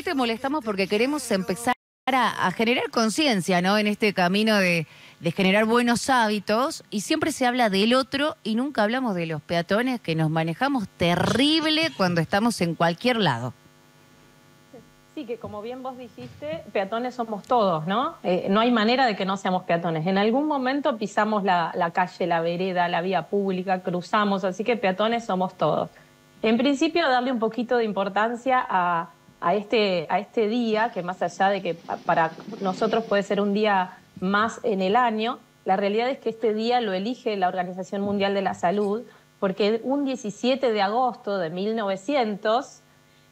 hoy te molestamos porque queremos empezar a, generar conciencia, ¿no? En este camino de, generar buenos hábitos y siempre se habla del otro y nunca hablamos de los peatones que nos manejamos terrible cuando estamos en cualquier lado. Sí, que como bien vos dijiste, peatones somos todos, ¿no? Eh, no hay manera de que no seamos peatones. En algún momento pisamos la, calle, la vereda, la vía pública, cruzamos, así que peatones somos todos. En principio, darle un poquito de importancia a, este, a este día, que más allá de que para nosotros puede ser un día más en el año, la realidad es que este día lo elige la Organización Mundial de la Salud, porque un 17 de agosto de 1900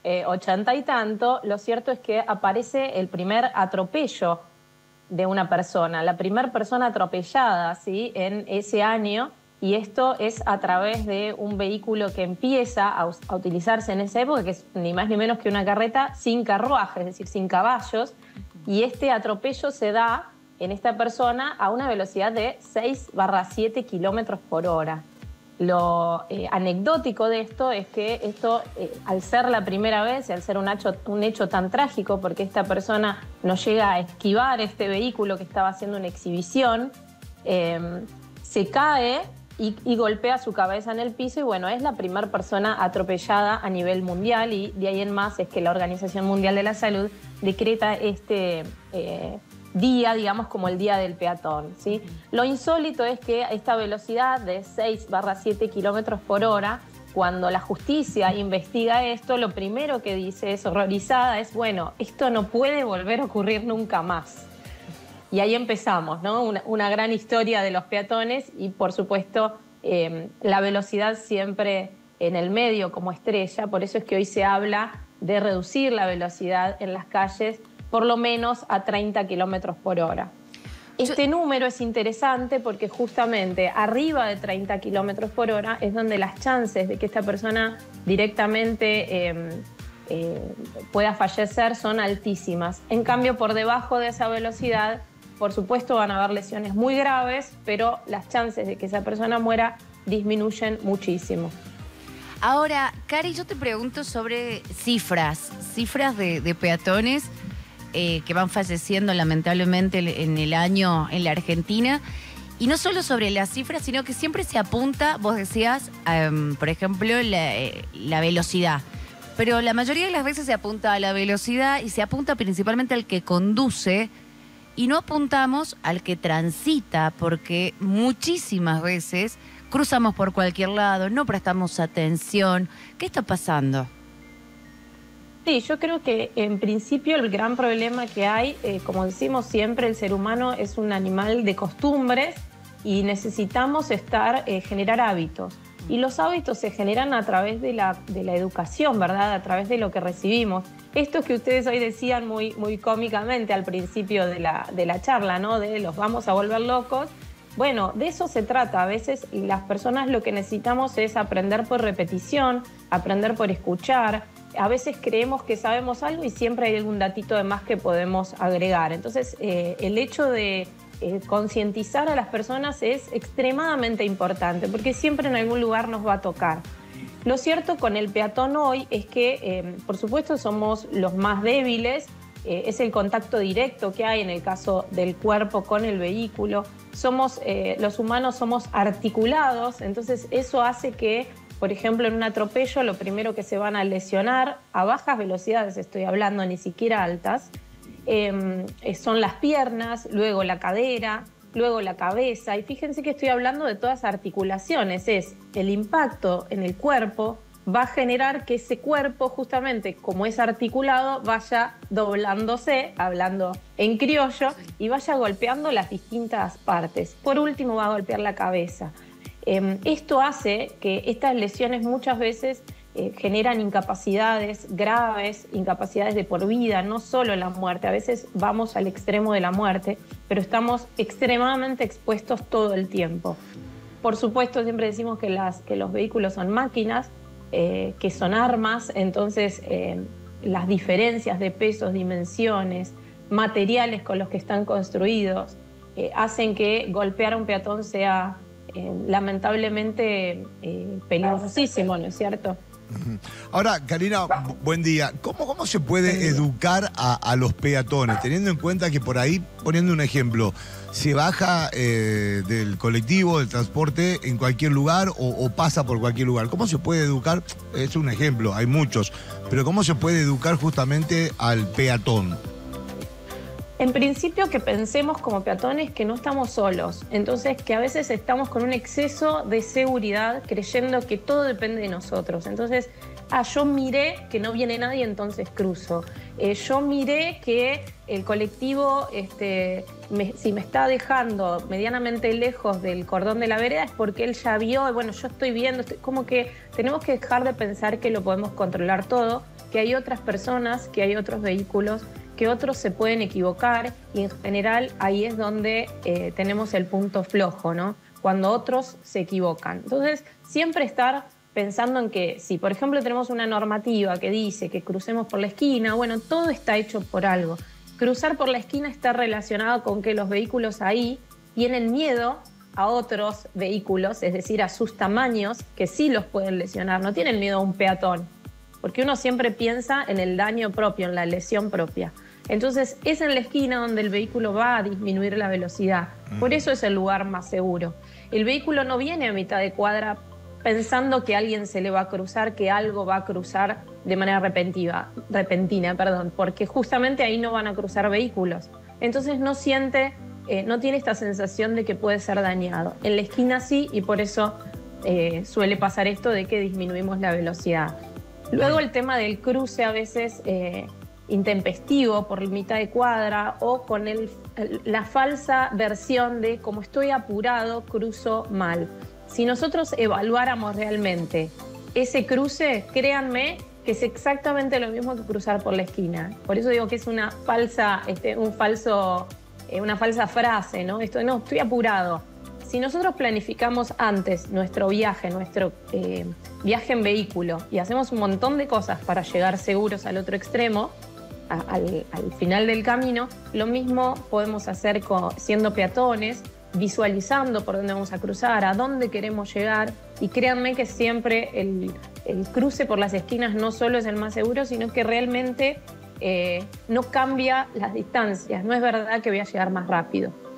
eh, y tanto, lo cierto es que aparece el primer atropello de una persona, la primera persona atropellada ¿sí? en ese año, y esto es a través de un vehículo que empieza a, utilizarse en esa época, que es ni más ni menos que una carreta sin carruaje, es decir, sin caballos, y este atropello se da en esta persona a una velocidad de 6 barra 7 kilómetros por hora. Lo eh, anecdótico de esto es que esto, eh, al ser la primera vez y al ser un hecho, tan trágico, porque esta persona no llega a esquivar este vehículo que estaba haciendo una exhibición, em, se cae y, golpea su cabeza en el piso y bueno, es la primera persona atropellada a nivel mundial y de ahí en más es que la Organización Mundial de la Salud decreta este eh, día, digamos, como el día del peatón. ¿sí? Lo insólito es que esta velocidad de 6 barra 7 kilómetros por hora, cuando la justicia investiga esto, lo primero que dice es horrorizada, es, bueno, esto no puede volver a ocurrir nunca más. Y ahí empezamos, ¿no? Una, gran historia de los peatones y, por supuesto, em, la velocidad siempre en el medio como estrella. Por eso es que hoy se habla de reducir la velocidad en las calles por lo menos a 30 kilómetros por hora. Este número es interesante porque justamente arriba de 30 kilómetros por hora es donde las chances de que esta persona directamente em, eh, pueda fallecer son altísimas. En cambio, por debajo de esa velocidad, por supuesto van a haber lesiones muy graves, pero las chances de que esa persona muera disminuyen muchísimo. Ahora, Cari, yo te pregunto sobre cifras, cifras de peatones eh, que van falleciendo lamentablemente en el año en la Argentina. Y no solo sobre las cifras, sino que siempre se apunta, vos decías, em, por ejemplo, eh, la, velocidad. Pero la mayoría de las veces se apunta a la velocidad y se apunta principalmente al que conduce y no apuntamos al que transita, porque muchísimas veces cruzamos por cualquier lado, no prestamos atención. ¿Qué está pasando? Sí, yo creo que en principio el gran problema que hay, eh, como decimos siempre, el ser humano es un animal de costumbres y necesitamos estar, eh, generar hábitos. Y los hábitos se generan a través de la, educación, ¿verdad? A través de lo que recibimos. Esto que ustedes hoy decían muy, muy cómicamente al principio de la, de la charla, ¿no? De los vamos a volver locos. Bueno, de eso se trata. A veces las personas lo que necesitamos es aprender por repetición, aprender por escuchar, a veces creemos que sabemos algo y siempre hay algún datito de más que podemos agregar. Entonces, eh, el hecho de eh, concientizar a las personas es extremadamente importante porque siempre en algún lugar nos va a tocar. Lo cierto con el peatón hoy es que, eh, por supuesto, somos los más débiles, es el contacto directo que hay en el caso del cuerpo con el vehículo. Somos, los humanos somos articulados, entonces eso hace que por ejemplo, en un atropello lo primero que se van a lesionar, a bajas velocidades estoy hablando, ni siquiera altas, eh, son las piernas, luego la cadera, luego la cabeza. Y fíjense que estoy hablando de todas articulaciones, es el impacto en el cuerpo va a generar que ese cuerpo, justamente como es articulado, vaya doblándose, hablando en criollo, y vaya golpeando las distintas partes. Por último va a golpear la cabeza. Em, esto hace que estas lesiones muchas veces eh, generan incapacidades graves, incapacidades de por vida, no solo la muerte. A veces vamos al extremo de la muerte, pero estamos extremadamente expuestos todo el tiempo. Por supuesto, siempre decimos que, los vehículos son máquinas, eh, que son armas, entonces em, las diferencias de pesos, dimensiones, materiales con los que están construidos, eh, hacen que golpear a un peatón sea eh, lamentablemente eh, peligrosísimo, ¿no es cierto? Ahora, Karina, buen día. ¿Cómo, cómo se puede educar a, los peatones? Teniendo en cuenta que por ahí, poniendo un ejemplo, se baja eh, del colectivo, del transporte en cualquier lugar o, pasa por cualquier lugar. ¿Cómo se puede educar? Es un ejemplo, hay muchos, pero ¿cómo se puede educar justamente al peatón? En principio que pensemos como peatones que no estamos solos, entonces que a veces estamos con un exceso de seguridad creyendo que todo depende de nosotros. Entonces, ah, yo miré que no viene nadie, entonces cruzo. Eh, yo miré que el colectivo, este, si me está dejando medianamente lejos del cordón de la vereda es porque él ya vio, bueno, yo estoy viendo, como que tenemos que dejar de pensar que lo podemos controlar todo, que hay otras personas, que hay otros vehículos que otros se pueden equivocar y en general ahí es donde eh, tenemos el punto flojo, ¿no? Cuando otros se equivocan. Entonces, siempre estar pensando en que si, por ejemplo, tenemos una normativa que dice que crucemos por la esquina, bueno, todo está hecho por algo. Cruzar por la esquina está relacionado con que los vehículos ahí tienen miedo a otros vehículos, es decir, a sus tamaños, que sí los pueden lesionar, no tienen miedo a un peatón, porque uno siempre piensa en el daño propio, en la lesión propia. Entonces es en la esquina donde el vehículo va a disminuir la velocidad. Por eso es el lugar más seguro. El vehículo no viene a mitad de cuadra pensando que alguien se le va a cruzar, que algo va a cruzar de manera repentiva, repentina, perdón, porque justamente ahí no van a cruzar vehículos. Entonces no siente, eh, no tiene esta sensación de que puede ser dañado. En la esquina sí y por eso eh, suele pasar esto de que disminuimos la velocidad. Luego el tema del cruce a veces eh, intempestivo por mitad de cuadra o con el, la falsa versión de como estoy apurado, cruzo mal. Si nosotros evaluáramos realmente ese cruce, créanme que es exactamente lo mismo que cruzar por la esquina. Por eso digo que es una falsa, este, un falso, eh, una falsa frase, ¿no? Esto, no, estoy apurado. Si nosotros planificamos antes nuestro viaje, nuestro eh, viaje en vehículo y hacemos un montón de cosas para llegar seguros al otro extremo, al, final del camino, lo mismo podemos hacer siendo peatones, visualizando por dónde vamos a cruzar, a dónde queremos llegar. Y créanme que siempre el, cruce por las esquinas no solo es el más seguro, sino que realmente eh, no cambia las distancias. No es verdad que voy a llegar más rápido.